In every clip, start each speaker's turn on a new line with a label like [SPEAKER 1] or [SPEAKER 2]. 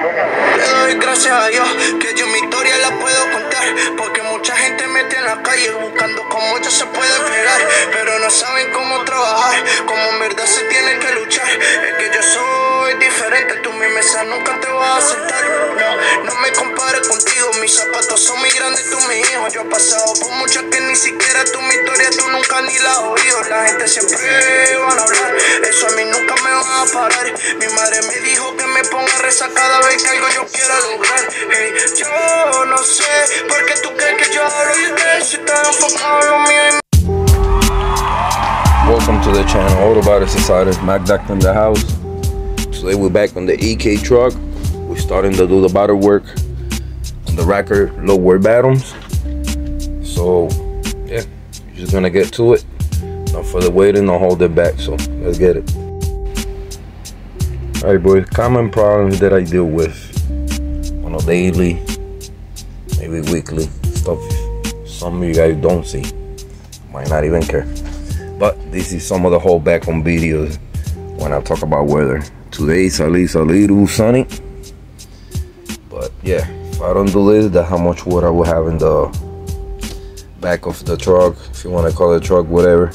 [SPEAKER 1] Le doy gracias a Dios que yo mi historia la puedo contar. Porque mucha gente mete en la calle buscando cómo ya se puede pegar. Pero no saben cómo trabajar, cómo en verdad se tiene que luchar. Es que yo soy diferente, tú nunca te vas a sentar. No, no me compares contigo, mis zapatos son muy grandes, tú mi hijo. Yo he pasado por muchas que ni siquiera tú mi historia, tú nunca ni la has oído. La gente siempre van a hablar, eso a mí nunca me va a parar. Mi madre me dijo que me ponga a cada vez que algo yo quiera lograr. Hey, yo no sé por qué tú crees que yo hablo que si estás enfocado en lo mío.
[SPEAKER 2] Welcome to the channel, Autobody Society. Mac Duck in the house. Today we're back on the EK truck. We're starting to do the battle work on the Rocker lower bottoms. So, yeah, just gonna get to it. No further waiting, no hold it back. So, let's get it. Alright, boys, common problems that I deal with on a daily, maybe weekly stuff some of you guys don't see. Might not even care. But this is some of the whole back on videos when I talk about weather. Least a little sunny. But yeah, if I don't do this, that's how much water I will have in the back of the truck, if you want to call it truck, whatever.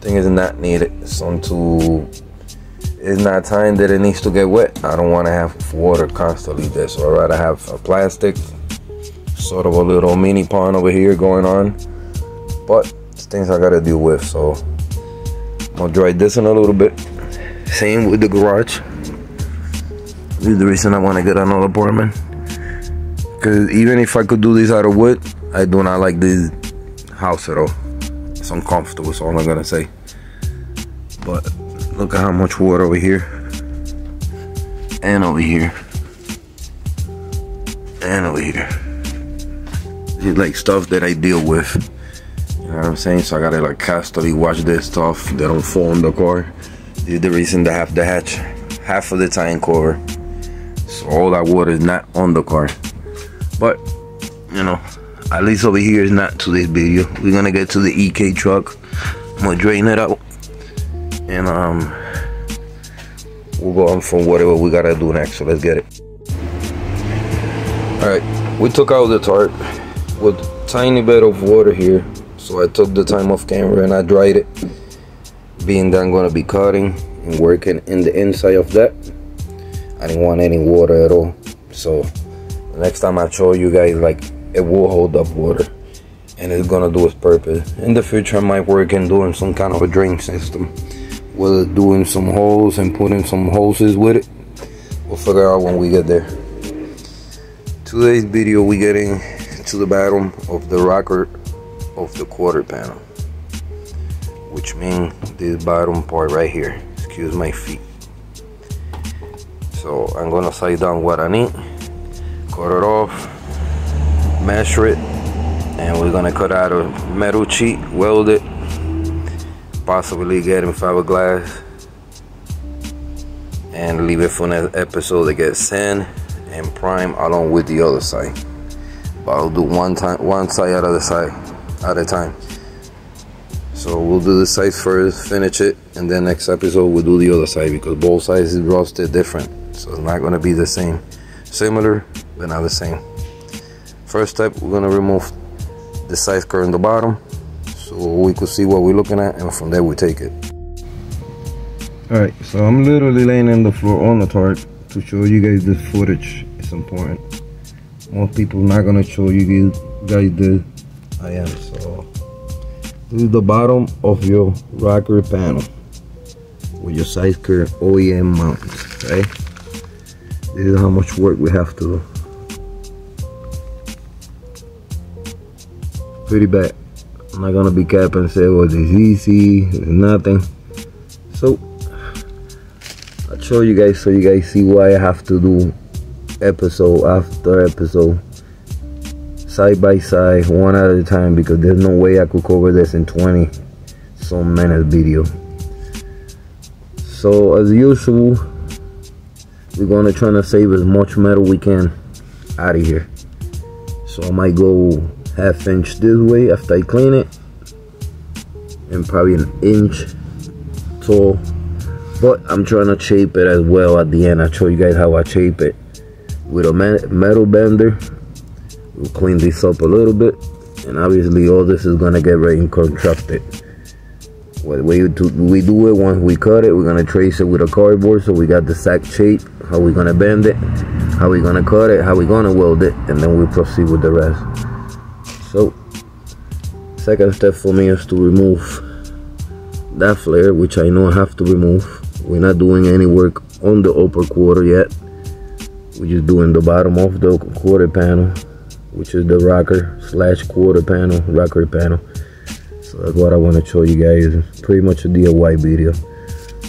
[SPEAKER 2] Thing is not needed. Some to it's not time that it needs to get wet. I don't want to have water constantly there, so I'd rather have a plastic, sort of a little mini pond over here going on. But it's things I gotta deal with, so I'm gonna dry this in a little bit. Same with the garage. Is the reason I want to get another apartment. Cause even if I could do this out of wood, I do not like this house at all. It's uncomfortable, that's all I'm gonna say. But look at how much water over here. And over here. And over here. It's like stuff that I deal with. You know what I'm saying? So I gotta like constantly watch this stuff They don't fall in the car. This is the reason to have the hatch half of the time cover. All that water is not on the car. But you know, at least over here is not to this video. We're gonna get to the EK truck. I'm gonna drain it out. And um we'll go on from whatever we gotta do next. So let's get it. Alright, we took out the tarp with tiny bit of water here so I took the time off camera and I dried it being that I'm gonna be cutting and working in the inside of that I didn't want any water at all. So next time I show you guys like it will hold up water. And it's gonna do its purpose. In the future I might work in doing some kind of a drain system. Whether doing some holes and putting some hoses with it. We'll figure out when we get there. Today's video we getting to the bottom of the rocker of the quarter panel. Which means this bottom part right here. Excuse my feet so I'm gonna size down what I need cut it off measure it and we're gonna cut out a metal sheet weld it possibly get in fiberglass and leave it for next episode to get sand and prime along with the other side. But I'll do one time one side out of the side at a time. So we'll do the side first finish it and then next episode we'll do the other side because both sides is rusted different so it's not to be the same. Similar but not the same. First step we're to remove the side skirt in the bottom so we could see what we're looking at and from there we take it. All right so i'm literally laying on the floor on the tarp to show you guys this footage. It's important. Most people not gonna show you guys this i am so this is the bottom of your rocker panel with your side skirt OEM mount okay this is how much work we have to do pretty bad I'm not gonna be capping and say well it's easy it's nothing. So I'll show you guys so you guys see why I have to do episode after episode side by side one at a time because there's no way I could cover this in 20 some minute video. So as usual we're gonna try to save as much metal we can out of here so I might go half inch this way after I clean it and probably an inch tall but I'm trying to shape it as well at the end I'll show you guys how I shape it with a metal bender. We'll clean this up a little bit. And obviously all this is gonna get right and constructed. What we do, we do it once we cut it, we're gonna trace it with a cardboard so we got the sack shape, how we gonna bend it, how we gonna cut it, how we gonna weld it, and then we proceed with the rest. So, second step for me is to remove that flare, which I know I have to remove. We're not doing any work on the upper quarter yet. We're just doing the bottom of the quarter panel, which is the rocker slash quarter panel, rocker panel. That's what I want to show you guys. Pretty much a DIY video.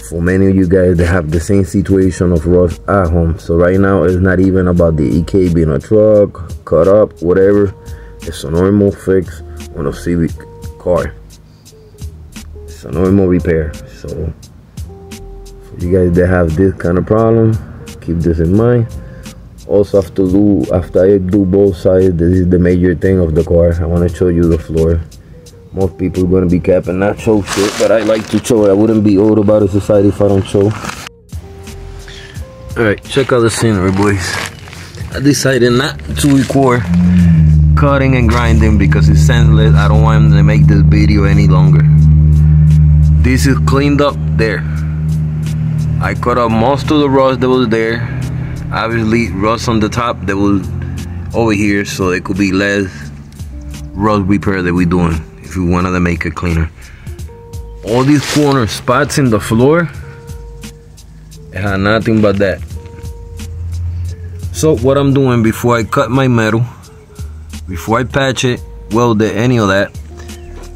[SPEAKER 2] For many of you guys that have the same situation of rust at home. So right now it's not even about the EK being a truck, cut up, whatever. It's a normal fix on a Civic car. It's a normal repair. So for you guys that have this kind of problem, keep this in mind also to do after I do both sides this is the major thing of the car I want to show you the floor most people are gonna be capping not show shit but I like to show I wouldn't be Autobody Society if I don't show. Alright check out the scenery boys. I decided not to record cutting and grinding because it's senseless I don't want to make this video any longer. This is cleaned up there. I cut up most of the rust that was there. Obviously rust on the top that was over here so it could be less rust repair that we're doing if you wanted to make it cleaner. All these corner spots in the floor it had nothing but that. So what I'm doing before I cut my metal before I patch it weld it any of that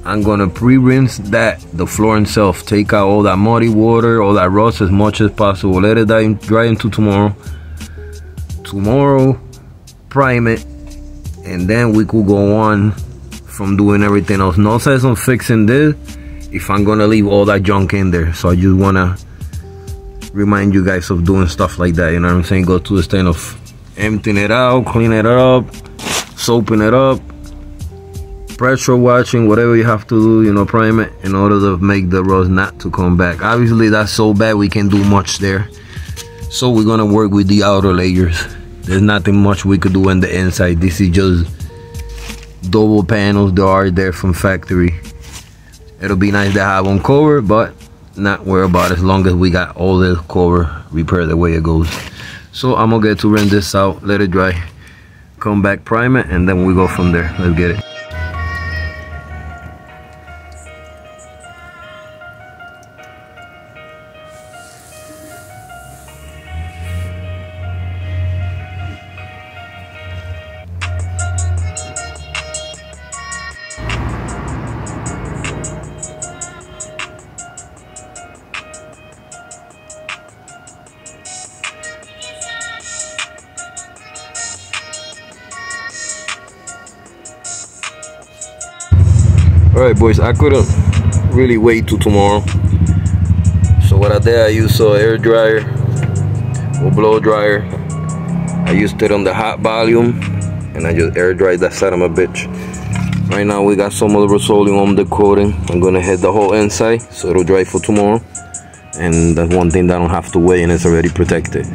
[SPEAKER 2] I'm gonna pre-rinse that the floor itself. Take out all that muddy water all that rust as much as possible. Let it dry into tomorrow. Tomorrow prime it and then we could go on from doing everything else. No sense on fixing this if i'm gonna leave all that junk in there. So i just wanna remind you guys of doing stuff like that you know what i'm saying? Go to the stand of emptying it out clean it up soaping it up pressure washing whatever you have to do you know prime it in order to make the rust not to come back. Obviously that's so bad we can't do much there. So we're gonna work with the outer layers. There's nothing much we could do on the inside. This is just double panels that are there from factory. It'll be nice to have one cover but not worry about it as long as we got all the cover repaired the way it goes. So i'm gonna get to rinse this out let it dry come back prime it and then we go from there. Let's get it all right boys i couldn't really wait till tomorrow. So what i did i used a air dryer or blow dryer. I used it on the hot volume and i just air dried that side of my bitch. Right now we got some of the Rust-Oleum on the coating. I'm gonna hit the whole inside so it'll dry for tomorrow. And that's one thing that i don't have to wait and it's already protected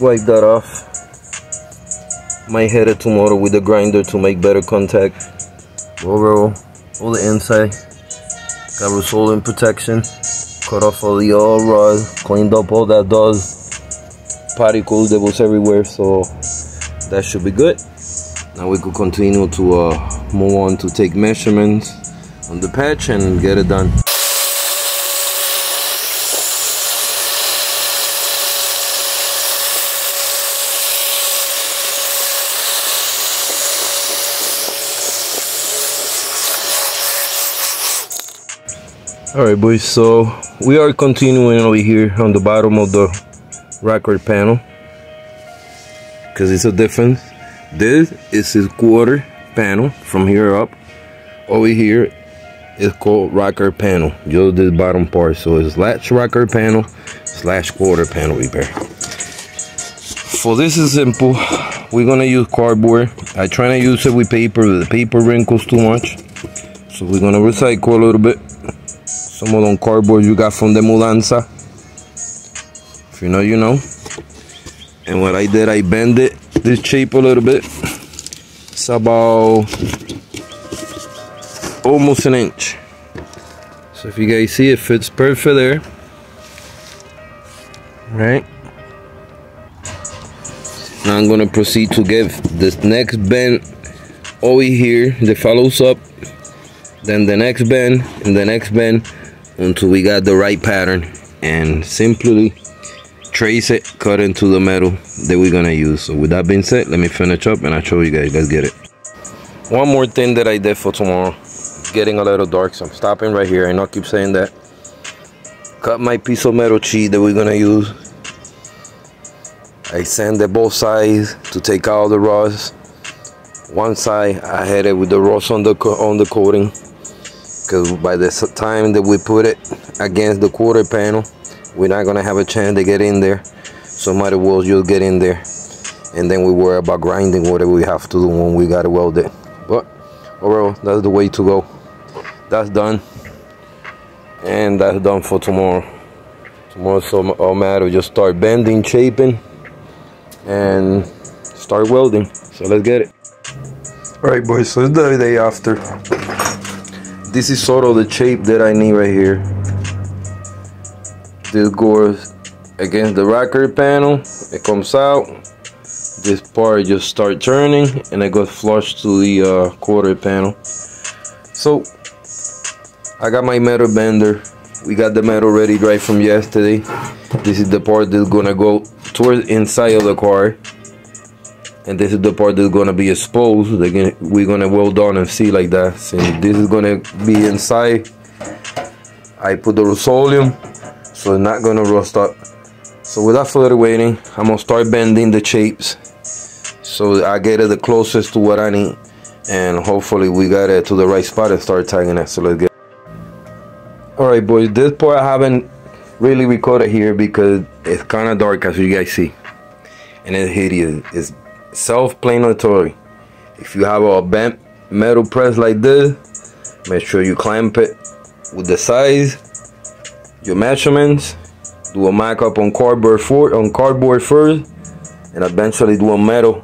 [SPEAKER 2] wipe that off. Might hit it tomorrow with the grinder to make better contact. Overall all the inside. Got Rust-Oleum protection. Cut off all the all rust cleaned up all that dust. Particles that was everywhere so that should be good. Now we could continue to uh, move on to take measurements on the patch and get it done all right boys so we are continuing over here on the bottom of the rocker panel because it's a difference this is his quarter panel from here up over here it's called rocker panel. Just this bottom part. So it's latch rocker panel slash quarter panel repair. For this is simple. We're gonna use cardboard. I try to use it with paper, the paper wrinkles too much. So we're gonna recycle a little bit. Some of them cardboard you got from the mudanza. If you know, you know. And what I did, I bend it this shape a little bit. It's about almost an inch. So if you guys see, it fits perfect there. Right. Now I'm gonna proceed to give this next bend over here that follows up, then the next bend and the next bend until we got the right pattern and simply trace it, cut into the metal that we're gonna use. So with that being said, let me finish up and I'll show you guys. Let's get it. One more thing that I did for tomorrow. It's getting a little dark, so I'm stopping right here. I know I keep saying that. Cut my piece of metal sheet that we're gonna use I sanded both sides to take out the rust. One side I had it with the rust on the on the coating because by the time that we put it against the quarter panel, we're not gonna have a chance to get in there. So might as well just get in there, and then we worry about grinding whatever we have to do when we gotta weld it. But overall, that's the way to go. That's done, and that's done for tomorrow. Tomorrow, so all matter just start bending, shaping and start welding. So let's get it. Alright boys, so it's the day after. This is sort of the shape that I need right here. This goes against the rocker panel. It comes out. This part just start turning and it goes flush to the uh, quarter panel. So I got my metal bender. We got the metal ready right from yesterday. This is the part that's gonna go towards inside of the car and this is the part that's gonna be exposed. Gonna, we're gonna weld on and see like that. So this is gonna be inside. I put the Rust-Oleum so it's not gonna rust up. So without further waiting I'm gonna start bending the shapes. So I get it the closest to what I need. And hopefully we got it to the right spot and start tagging it. So let's get alright boys this part I haven't really recorded here because it's kind of dark as you guys see. And it's hideous. It's self-planatory if you have a bent metal press like this make sure you clamp it with the size your measurements do a mock-up on cardboard for on cardboard first and eventually do a metal.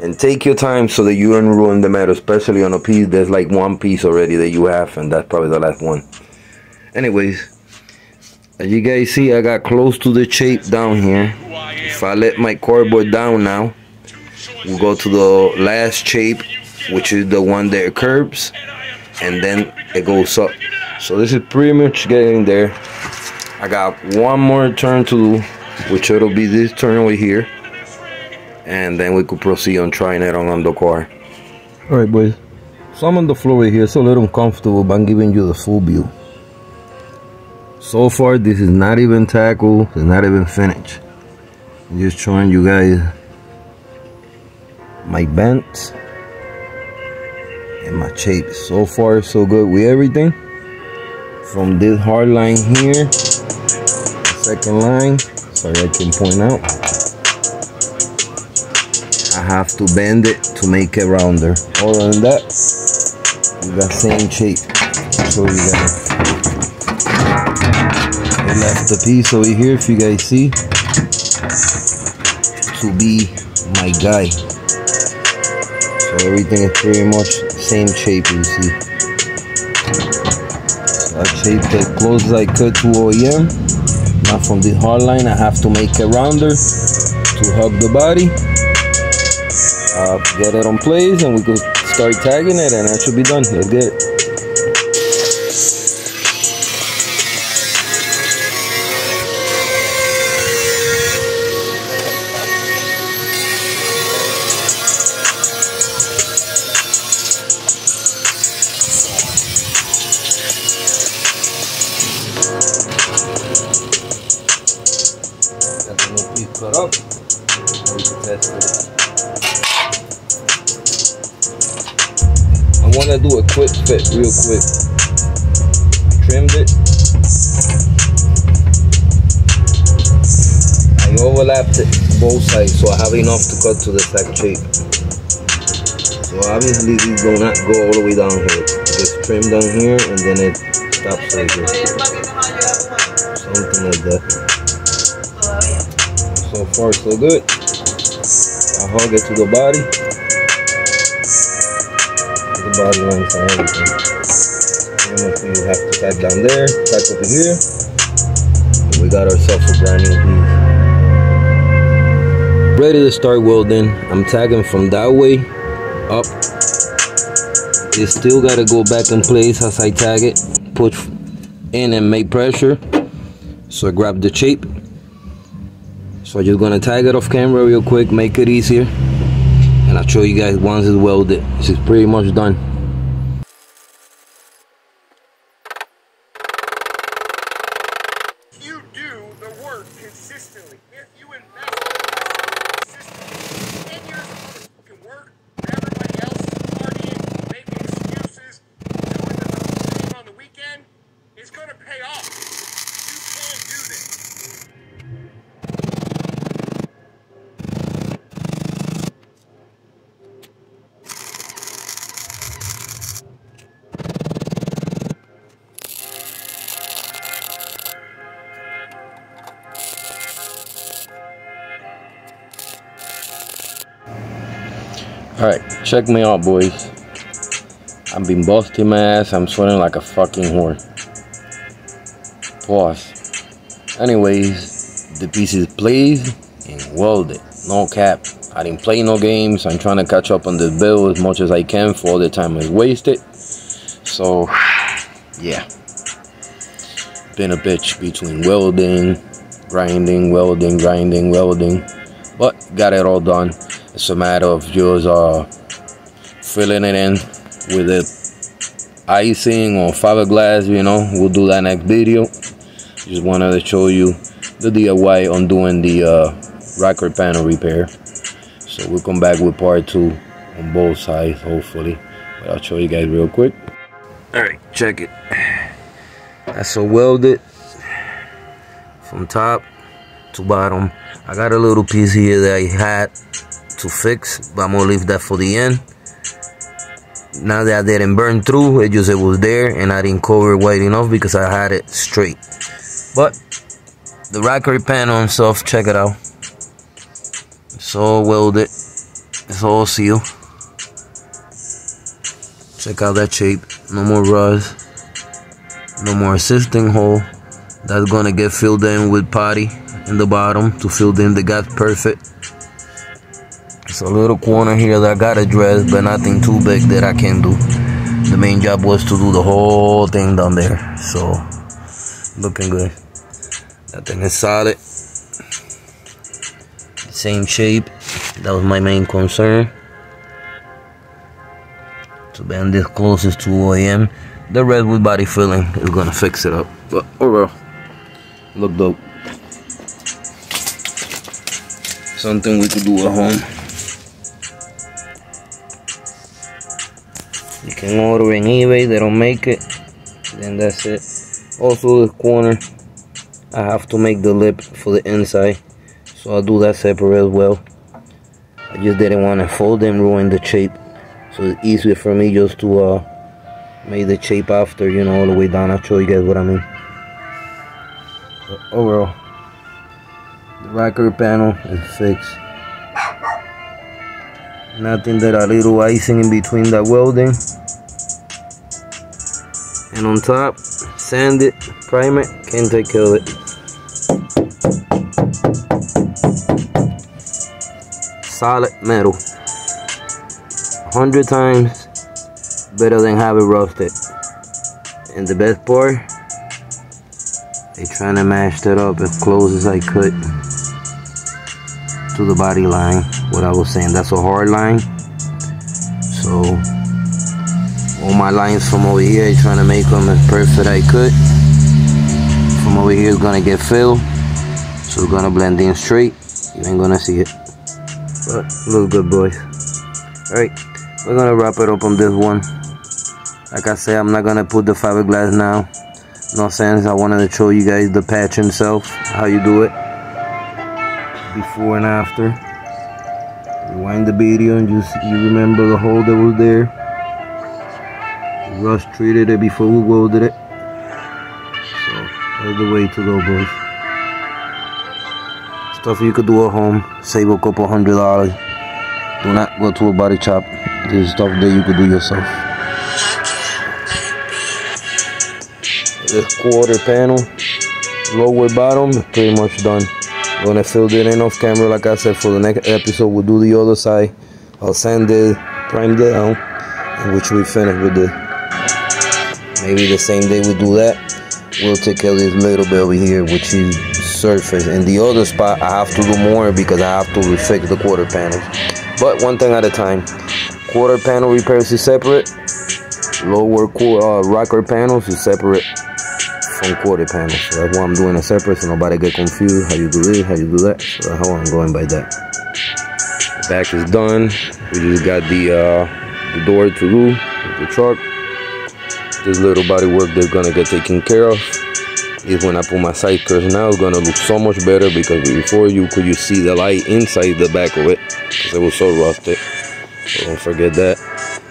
[SPEAKER 2] And take your time so that you don't ruin the metal especially on a piece there's like one piece already that you have and that's probably the last one. Anyways as you guys see, I got close to the shape down here. If I let my cardboard down now, we'll go to the last shape, which is the one that curves, and then it goes up. So this is pretty much getting there. I got one more turn to do, which it'll be this turn over here. And then we could proceed on trying it on the car. Alright boys, so I'm on the floor right here, so a little uncomfortable, but I'm giving you the full view so far this is not even tackle it's not even finished I'm just showing you guys my bends and my shape so far so good with everything. From this hard line here second line sorry I can point out. I have to bend it to make it rounder. Other than that we got same shape. Show you guys I left the piece over here if you guys see. To be my guy so everything is pretty much same shape you see. So I shaped it close as I could to OEM now from the hard line I have to make it rounder to hug the body. Uh, get it on place and we can start tagging it and that should be done. Let's get it Fit, real quick. trimmed it. I overlapped it both sides so I have enough to cut to the sack shape. So obviously these do not go all the way down here. It gets trimmed down here and then it stops right here. Something like that. So far so good. I hug it to the body. The and everything. And you have to tag down there, tag over here. We got ourselves a brand new piece. Ready to start welding. I'm tagging from that way up. It still gotta go back in place as I tag it. Push in and make pressure. So I grab the shape. So I'm just gonna tag it off camera real quick, make it easier. And I'll show you guys once it's welded. This is pretty much done. Check me out, boys. I've been busting my ass. I'm sweating like a fucking whore. Pause. Anyways, the piece is played and welded. No cap. I didn't play no games. I'm trying to catch up on the bill as much as I can for all the time is wasted. So, yeah. Been a bitch between welding, grinding, welding, grinding, welding. But got it all done. It's a matter of just uh, filling it in with the icing or fiberglass, you know. We'll do that next video. Just wanted to show you the DIY on doing the uh, rocker panel repair. So we'll come back with part two on both sides, hopefully. But I'll show you guys real quick. Alright, check it. That's a welded from top to bottom. I got a little piece here that I had to fix, but I'm gonna leave that for the end. Now that I didn't burn through, it just it was there and I didn't cover it white enough because I had it straight. But the rackery panel stuff, check it out. It's all welded. It's all sealed. Check out that shape. No more rust. No more assisting hole. That's gonna get filled in with putty in the bottom to fill in the gap perfect. It's a little corner here that I got addressed, but nothing too big that I can do. The main job was to do the whole thing down there. So, looking good. That thing is solid. Same shape. That was my main concern. To bend this closest to OEM. The red with body filling is gonna fix it up. But oh overall, look dope. Something we could do at home. You can order in eBay, they don't make it. Then that's it. Also the corner, I have to make the lip for the inside. So I'll do that separate as well. I just didn't want to fold and ruin the shape. So it's easier for me just to uh, make the shape after, you know, all the way down. I'll show you guys what I mean. But overall, the rocker panel is fixed. Nothing that a little icing in between that welding. And on top, sand it, prime it, can't take care of it. Solid metal. hundred times better than have it rusted. And the best part, they trying to mash that up as close as I could to the body line. What I was saying, that's a hard line. So all my lines from over here, trying to make them as perfect as I could. From over here is gonna get filled, so it's gonna blend in straight. You ain't gonna see it, but look good, boys. All right, we're gonna wrap it up on this one. Like I said, I'm not gonna put the fiberglass now. No sense. I wanted to show you guys the patch himself, how you do it. Before and after. Rewind the video and just you remember the hole that was there. Rust treated it before we welded it. So that's the way to go, boys. Stuff you could do at home, save a couple hundred dollars. Do not go to a body shop. This is stuff that you could do yourself. This quarter panel, lower bottom, pretty much done. Gonna fill it in off camera, like I said, for the next episode. We'll do the other side. I'll sand it, prime down, which we finish with the. Maybe the same day we do that, we'll take care of this little bit over here, which is surface. And the other spot, I have to do more because I have to refix the quarter panels. But one thing at a time. Quarter panel repairs is separate. Lower uh, rocker panels is separate from quarter panel. So that's why I'm doing a separate so nobody get confused how you do this, how you do that. So how I'm going by that. Back is done. We just got the uh, the door to do the truck. This little body work they're gonna get taken care of is when I put my side curves now it's gonna look so much better because before you could you see the light inside the back of it because it was so rusted so don't forget that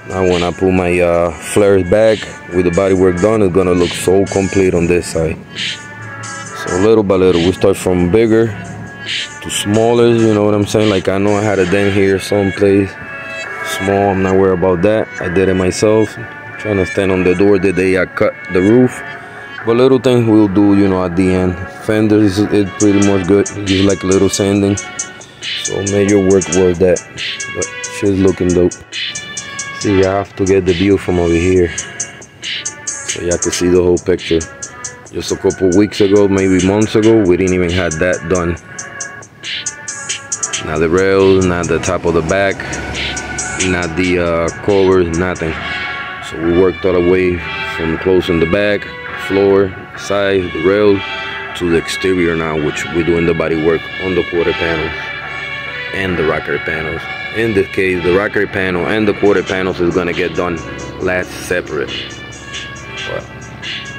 [SPEAKER 2] now when I put my uh, flares back with the body work done it's gonna look so complete on this side so little by little we start from bigger to smaller you know what I'm saying like I know I had a dent here someplace small I'm not worried about that I did it myself trying to stand on the door the day I cut the roof but little things we'll do, you know, at the end. Fenders is pretty much good. Just like a little sanding. So major work was that. But she's looking dope. See, you have to get the view from over here. So you have to see the whole picture. Just a couple weeks ago, maybe months ago, we didn't even have that done. Not the rails, not the top of the back, not the uh, covers, nothing. So we worked all the way from closing the back, floor, side, the rail to the exterior now, which we're doing the body work on the quarter panels and the rocker panels. In this case, the rocker panel and the quarter panels is gonna get done last separate. But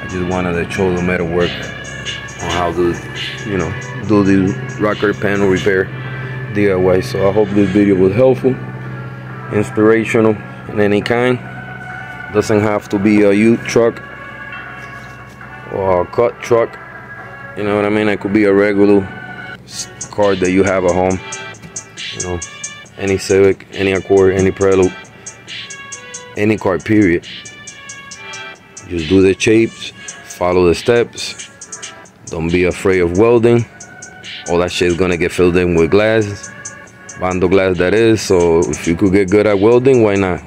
[SPEAKER 2] I just wanted to show the metal work on how to, you know, do the rocker panel repair DIY. So I hope this video was helpful, inspirational in any kind. Doesn't have to be a U truck or a cut truck. You know what I mean? It could be a regular car that you have at home. You know, any Civic, any Accord, any Prelude, any car, period. Just do the shapes, follow the steps. Don't be afraid of welding. All that shit is gonna get filled in with glass, Bondo glass that is. So if you could get good at welding, why not?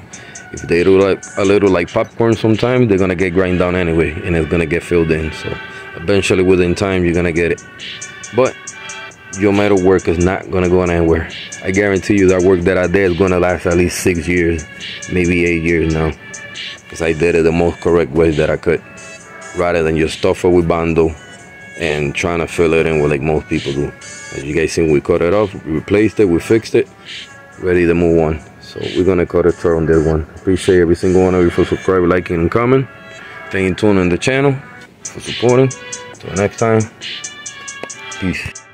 [SPEAKER 2] if they do like a little like popcorn sometimes they're gonna get grind down anyway and it's gonna get filled in so eventually within time you're gonna get it but your metal work is not gonna go anywhere i guarantee you that work that i did is gonna last at least six years maybe eight years now because i did it the most correct way that i could rather than just stuff it with Bondo and trying to fill it in with like most people do as you guys seen we cut it off we replaced it we fixed it ready to move on so we're gonna cut a short on this one. Appreciate every single one of you for subscribing, liking, and commenting. Staying tuned on the channel for supporting. Till next time, peace.